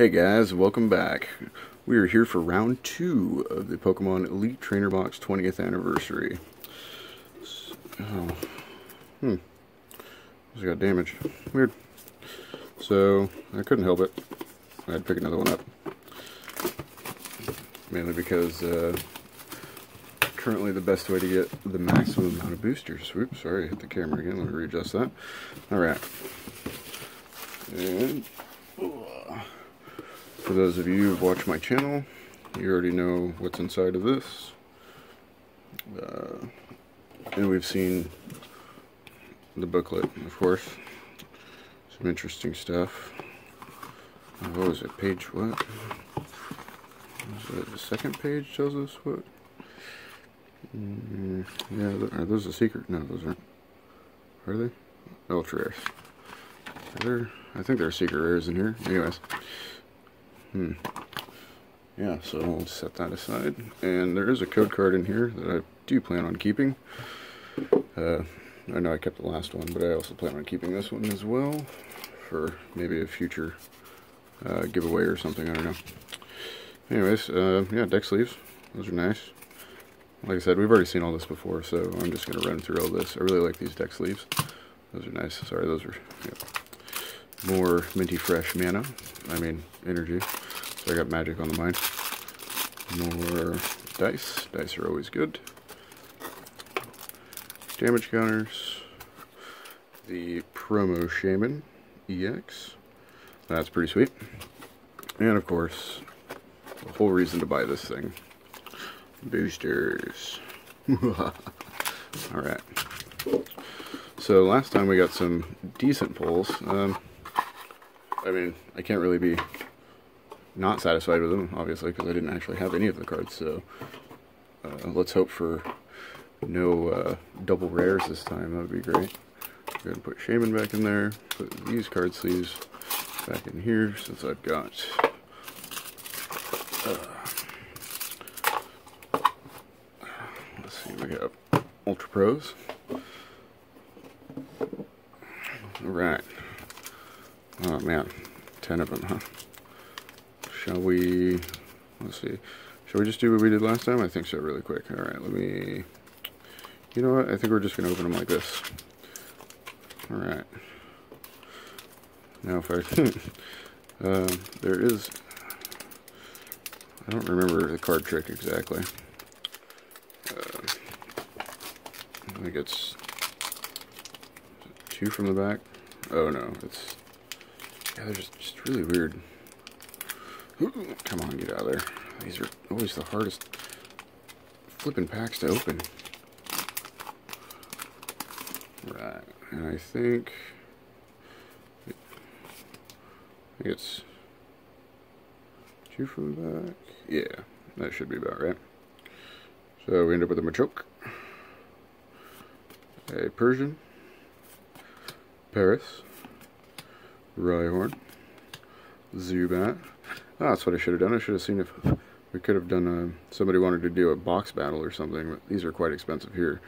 Hey guys, welcome back. We are here for round two of the Pokemon Elite Trainer Box 20th anniversary. Oh, hmm. Just got damaged. Weird. So, I couldn't help it. I had to pick another one up. Mainly because, uh, currently the best way to get the maximum amount of boosters. Oops, sorry, I hit the camera again. Let me readjust that. Alright. And for those of you who've watched my channel, you already know what's inside of this. Uh, and we've seen the booklet, of course. Some interesting stuff. What was it? Page what? The second page tells us what? Mm, yeah, are those a secret? No, those aren't. Are they? Ultra rares. Are there? I think there are secret rares in here. Anyways. Hmm. Yeah, so we'll set that aside. And there is a code card in here that I do plan on keeping. Uh, I know I kept the last one, but I also plan on keeping this one as well for maybe a future uh, giveaway or something, I don't know. Anyways, uh, yeah, deck sleeves. Those are nice. Like I said, we've already seen all this before, so I'm just going to run through all this. I really like these deck sleeves. Those are nice. Sorry, those are yeah. more minty fresh mana. I mean, energy. So I got magic on the mind. More dice. Dice are always good. Damage counters. The Promo Shaymin EX. That's pretty sweet. And of course, the whole reason to buy this thing. Boosters. Alright. So last time we got some decent pulls. Um, I mean, I can't really be not satisfied with them, obviously, because I didn't actually have any of the cards, so uh, let's hope for no uh, double rares this time, that would be great. Go ahead put Shaymin back in there, put these card sleeves back in here, since I've got... Uh, let's see, we have Ultra Pros. Alright. Oh man, 10 of them, huh? Shall we, let's see, shall we just do what we did last time? I think so, really quick. Alright, let me, you know what, I think we're just going to open them like this. Alright. Now if I, uh, there is, I don't remember the card trick exactly. Uh, I think it's two from the back. Oh no, it's yeah, they're just, just really weird. Come on, get out of there. These are always the hardest flipping packs to open. Right, and I think, I think it's two from back. Yeah, that should be about right. So we end up with a Machoke, a Persian, Paras, Rhyhorn, Zubat. Oh, that's what I should have done. I should have seen if we could have done a, somebody wanted to do a box battle or something. But these are quite expensive here.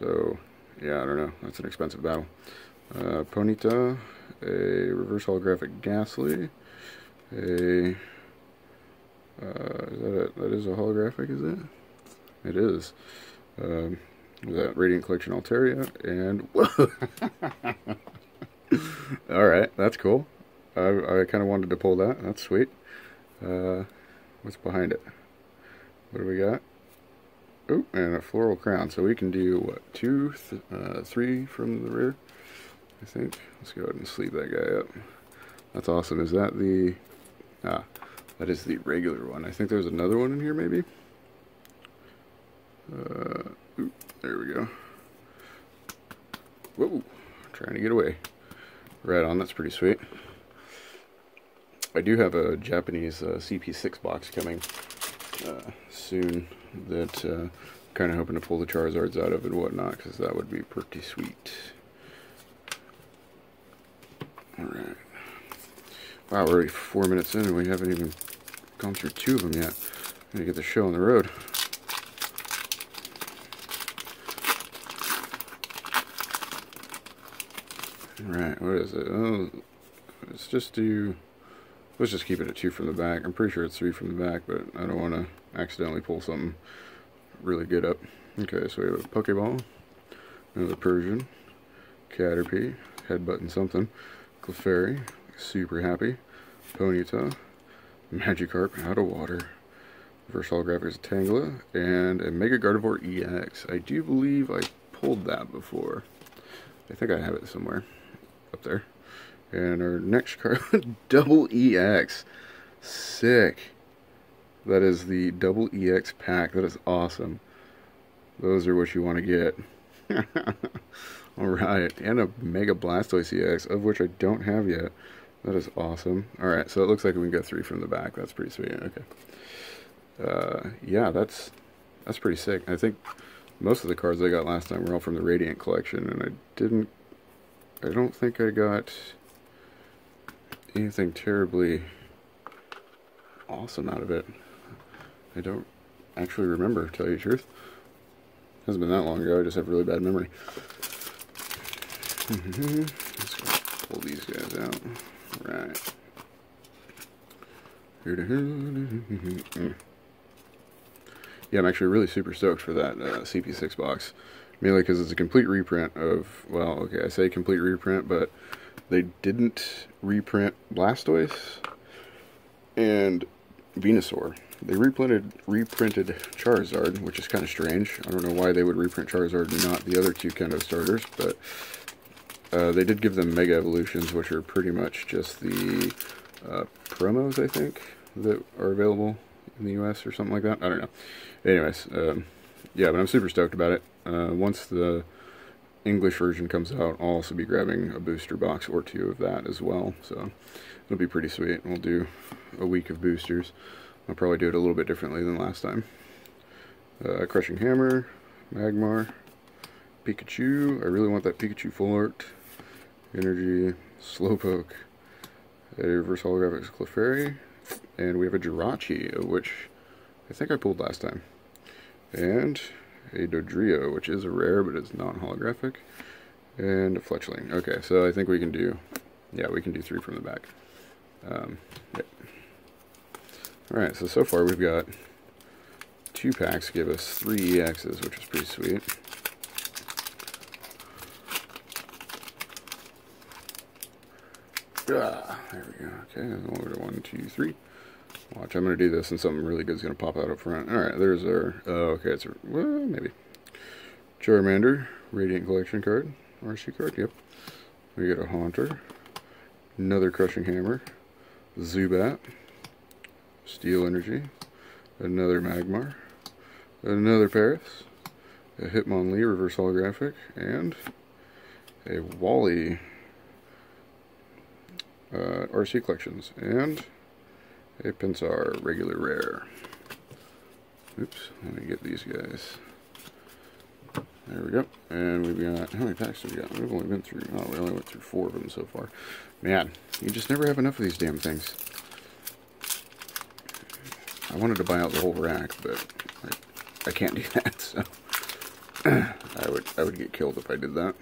So, yeah, I don't know. That's an expensive battle. Uh, Ponyta, a reverse holographic Gastly, a, uh, is that, a, that is a holographic, is it? It is. Um, that Radiant Collection Altaria, and Alright, that's cool. I, I kind of wanted to pull that. That's sweet. Uh, what's behind it? What do we got? Oh, and a floral crown. So we can do, what, two, th uh, three from the rear, I think. Let's go ahead and sleeve that guy up. That's awesome. Is that the... Ah, that is the regular one. I think there's another one in here, maybe? Uh, there we go. Whoa, trying to get away. Right on, that's pretty sweet. I do have a Japanese uh, CP6 box coming uh, soon that uh, kind of hoping to pull the Charizards out of and whatnot because that would be pretty sweet. Alright. Wow, we're already four minutes in and we haven't even gone through two of them yet. I'm going to get the show on the road. Alright, what is it? Oh, let's just do Let's just keep it at two from the back. I'm pretty sure it's three from the back, but I don't want to accidentally pull something really good up. Okay, so we have a Pokeball, another Persian, Caterpie, Headbutt and something, Clefairy, super happy, Ponyta, Magikarp out of water, Reverse Holographic Tangela, and a Mega Gardevoir EX. I do believe I pulled that before. I think I have it somewhere up there. And our next card, Double EX. Sick. That is the Double EX pack. That is awesome. Those are what you want to get. Alright, and a Mega Blastoise EX, of which I don't have yet. That is awesome. Alright, so it looks like we can get three from the back. That's pretty sweet. Okay. Uh, yeah, that's that's pretty sick. I think most of the cards I got last time were all from the Radiant collection, and I didn't... I don't think I got anything terribly awesome out of it. I don't actually remember, to tell you the truth. It hasn't been that long ago, I just have really bad memory. Let's pull these guys out. Right. Yeah, I'm actually really super stoked for that uh, CP6 box. Mainly because it's a complete reprint of, well, okay, I say complete reprint, but they didn't reprint Blastoise and Venusaur. They reprinted reprinted Charizard, which is kind of strange. I don't know why they would reprint Charizard and not the other two Kanto starters, but uh, they did give them Mega Evolutions, which are pretty much just the uh, promos, I think, that are available in the U.S. or something like that. I don't know. Anyways, um, yeah, but I'm super stoked about it. Uh, once the English version comes out, I'll also be grabbing a booster box or two of that as well. So it'll be pretty sweet. We'll do a week of boosters. I'll probably do it a little bit differently than last time. Uh, Crushing Hammer, Magmar, Pikachu. I really want that Pikachu full art. Energy, Slowpoke, a Reverse Holographic Clefairy, and we have a Jirachi, which I think I pulled last time. And a Dodrio, which is a rare, but it's not holographic, And a Fletchling. Okay, so I think we can do, yeah, we can do three from the back. Um, yep. Alright, so so far we've got two packs give us three EXs, which is pretty sweet. Ah, there we go. Okay, one, two, three. Watch, I'm going to do this and something really good is going to pop out up front. Alright, there's our, oh, okay, it's a, well, maybe. Charmander, Radiant Collection card, RC card, yep. We get a Haunter, another Crushing Hammer, Zubat, Steel Energy, another Magmar, another Paras, a Hitmonlee Reverse Holographic, and a Wally uh, RC Collections, and a are regular rare. Oops, let me get these guys. There we go. And we've got, how many packs have we got? We've only been through, oh, we only went through four of them so far. Man, you just never have enough of these damn things. I wanted to buy out the whole rack, but I, I can't do that, so. I would, I would get killed if I did that.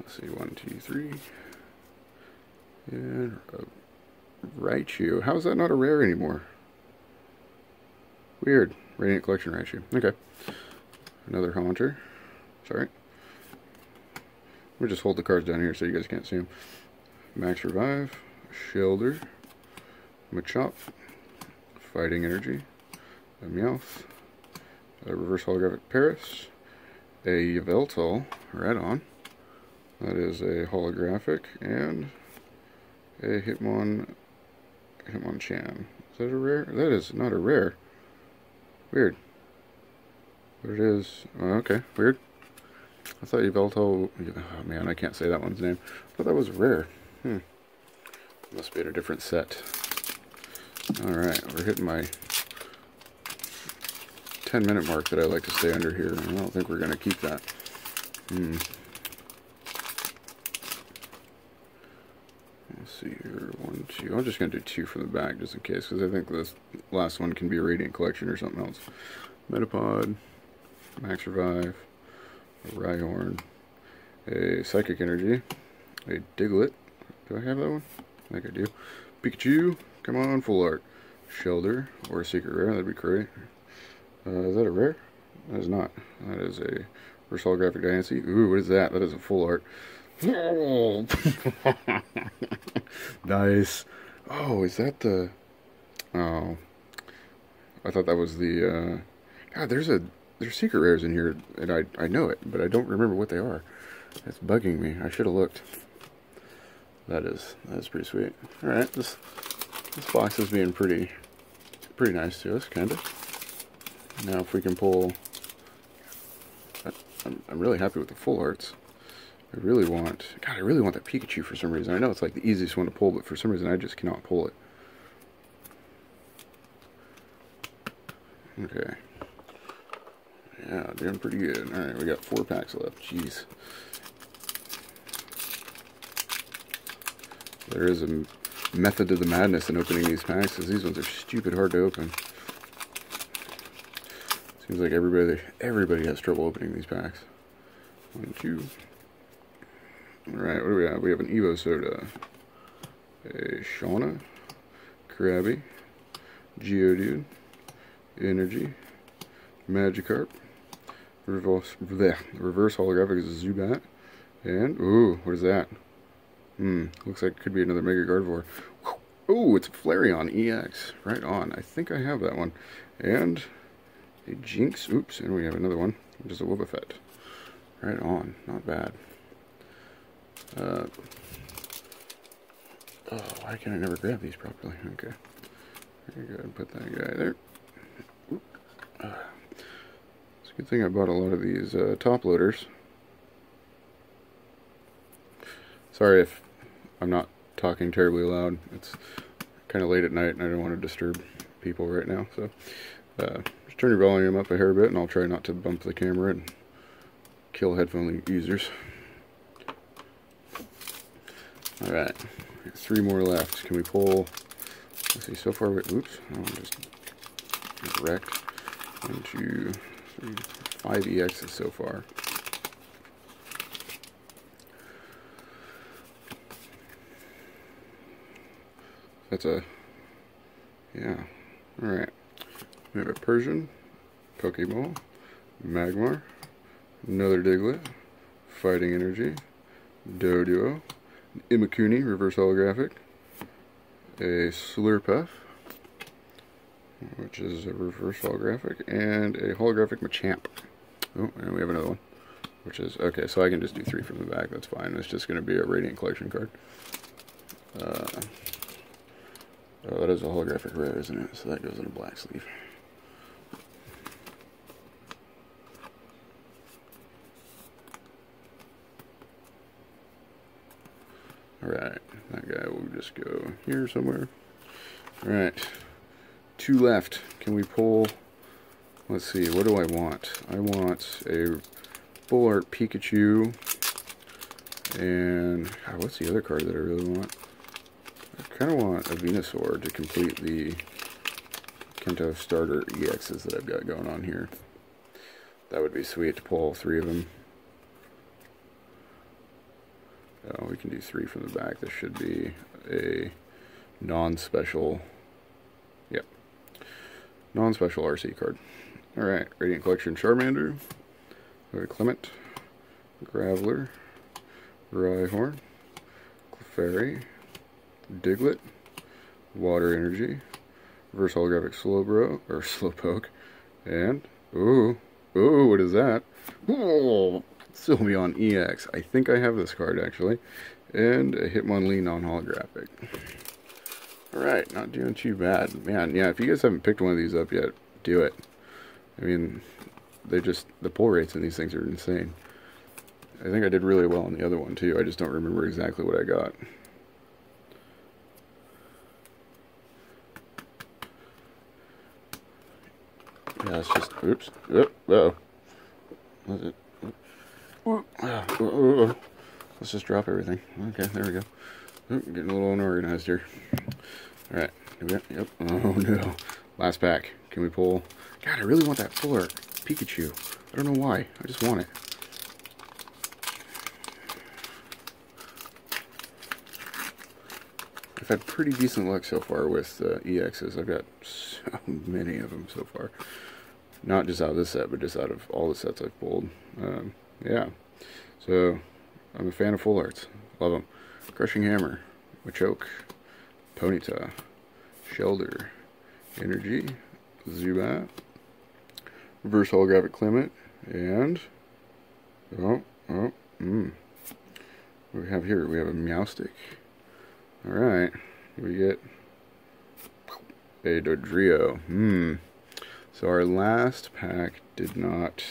Let's see, one, two, three. And Raichu. How is that not a rare anymore? Weird. Radiant Collection Raichu. Okay. Another Haunter. Sorry. We'll just hold the cards down here so you guys can't see them. Max Revive. Shellder. Machop. Fighting Energy. A Meowth. A Reverse Holographic Paras. A Yveltal. Right on. That is a holographic. And a Hitmon Hitmonchan. Is that a rare? That is not a rare. Weird. But it is. Oh, okay, weird. I thought Yveltal. Oh man, I can't say that one's name. Thought that was rare. Hmm. Must be in a different set. Alright, we're hitting my 10 minute mark that I like to stay under here. I don't think we're going to keep that. Hmm. See here. One, two. I'm just going to do two from the back just in case, because I think this last one can be a Radiant Collection or something else. Metapod, Max Revive, a Rhyhorn, a Psychic Energy, a Diglett. Do I have that one? I think I do. Pikachu, come on, full art. Shellder, or a secret rare, that'd be great. Uh, is that a rare? That is not. That is a first holographic Diancie. Ooh, what is that? That is a full art. nice. Oh, is that the... Oh. I thought that was the... Uh... God, there's a... There's secret rares in here, and I, I know it, but I don't remember what they are. That's bugging me. I should have looked. That is, that is pretty sweet. Alright, this, this box is being pretty, pretty nice to us, kind of. Now if we can pull... I'm, I'm really happy with the full arts. I really want... God, I really want that Pikachu for some reason. I know it's like the easiest one to pull, but for some reason I just cannot pull it. Okay. Yeah, doing pretty good. Alright, we got four packs left. Jeez. There is a method to the madness in opening these packs, because these ones are stupid hard to open. Seems like everybody everybody has trouble opening these packs. One, two. Alright, what do we have? We have an Evosoda, a Shauna, Krabby, Geodude, Energy, Magikarp, reverse, bleh, reverse holographic is a Zubat, and, ooh, what is that? Hmm, looks like it could be another Mega Gardevoir. Oh, it's Flareon EX. Right on. I think I have that one. And a Jynx. Oops, and we have another one, which is a Wobbuffet. Right on. Not bad. Uh, oh, why can I never grab these properly? Okay. Very good. Put that guy there. Uh, it's a good thing I bought a lot of these uh, top loaders. Sorry if I'm not talking terribly loud. It's kind of late at night and I don't want to disturb people right now. So uh, just turn your volume up a hair bit and I'll try not to bump the camera and kill headphone users. Alright, three more left. Can we pull, let's see, so far, oops, I'm just wrecked. One, two, three, five EXs so far. That's a, yeah. Alright. We have a Persian, Pokeball, Magmar, another Diglett, Fighting Energy, Doduo, Imakuni, reverse holographic, a Slurpuff, which is a reverse holographic, and a holographic Machamp. Oh, and we have another one, which is, okay, so I can just do three from the back, that's fine. It's just going to be a Radiant Collection card. Uh, Oh, that is a holographic rare, isn't it? So that goes in a black sleeve. Alright, that guy will just go here somewhere. Alright, two left. Can we pull, let's see, what do I want? I want a full art Pikachu, and, God, what's the other card that I really want? I kind of want a Venusaur to complete the Kanto starter EXs that I've got going on here. That would be sweet to pull all three of them. Oh, we can do three from the back. This should be a non-special, yep, non-special RC card. Alright, Radiant Collection Charmander, Clemont, Graveler, Rhyhorn, Clefairy, Diglett, Water Energy, Reverse Holographic Slowbro, or Slowpoke, and, ooh, ooh, what is that? Oh, Sylveon EX. I think I have this card, actually. And a Hitmonlee non-holographic. Alright, not doing too bad. Man, yeah, if you guys haven't picked one of these up yet, do it. I mean, they just, the pull rates in these things are insane. I think I did really well on the other one, too. I just don't remember exactly what I got. Yeah, it's just, oops, oh, uh oh. Let's just drop everything. Okay, there we go. Getting a little unorganized here. Alright, yep, yep. Oh no. Last pack. Can we pull? God, I really want that fuller Pikachu. I don't know why. I just want it. I've had pretty decent luck so far with uh, EXs. I've got so many of them so far. Not just out of this set, but just out of all the sets I've pulled. Um, yeah. So, I'm a fan of full arts. Love them. Crushing Hammer, Machoke, Ponyta, Shellder, Energy, Zubat, Reverse Holographic Clemont, and oh, oh, mmm. What we have here? We have a Meowstic. Alright. We get a Dodrio. Hmm. So our last pack did not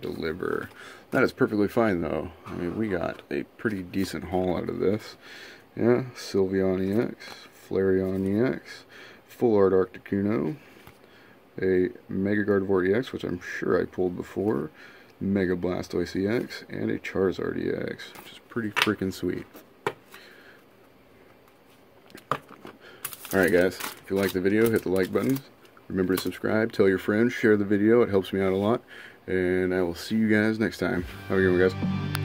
deliver. That is perfectly fine though. I mean, we got a pretty decent haul out of this. Yeah, Sylveon EX, Flareon EX, Full Art Articuno, a Mega Gardevoir EX, which I'm sure I pulled before, Mega Blastoise EX, and a Charizard EX, which is pretty freaking sweet. Alright guys, if you like the video, hit the like button. Remember to subscribe, tell your friends, share the video, it helps me out a lot. And I will see you guys next time. Have a good one guys.